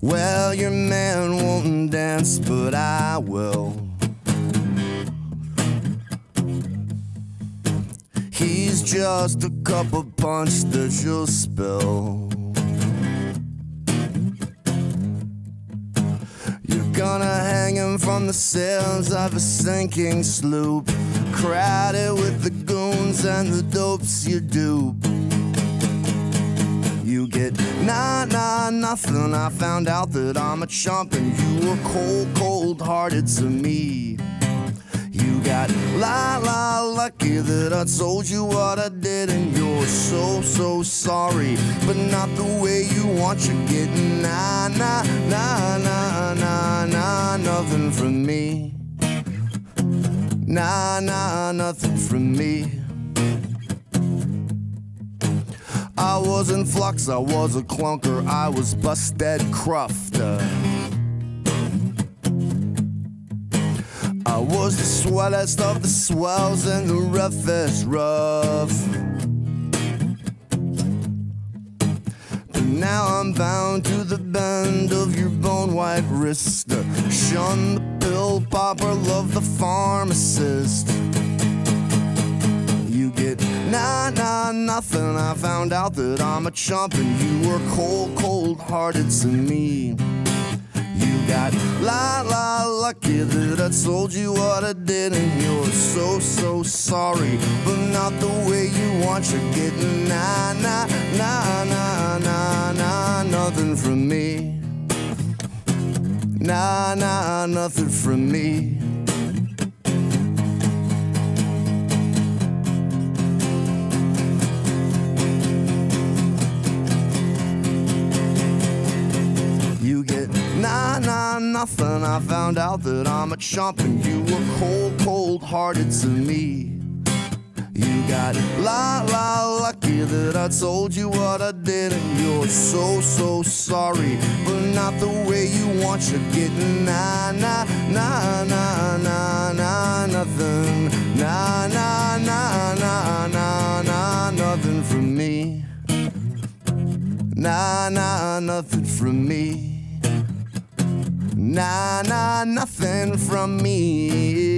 Well, your man won't dance, but I will. He's just a cup of punch that you'll spill. You're gonna hang him from the sails of a sinking sloop, crowded with the goons and the dopes you dupe. Get nah nah nothing. I found out that I'm a chump and you were cold, cold hearted to me. You got la la lucky that I told you what I did and you're so so sorry, but not the way you want. You're getting nah nah nah nah nah nah nothing from me. Nah nah nothing from me. I wasn't flux, I was a clunker, I was busted crufter. I was the swellest of the swells and the roughest rough. But now I'm bound to the bend of your bone white wrist. Shun the pill popper, love the pharmacist. Get nah nah nothing. I found out that I'm a chump and you were cold, cold hearted to me. You got la la lucky that I told you what I did and you're so so sorry, but not the way you want. You're getting nah nah nah nah nah nah nothing from me. Nah nah nothing from me. You get nah nah nothing. I found out that I'm a chump and you were cold, cold hearted to me. You got la la lucky that I told you what I did and you're so so sorry, but not the way you want. You're getting nah nah nah nah nah nah nothing. Nah nah nah nah nah nah nothing from me. Nah nah nothing from me. Nah, nah, nothing from me.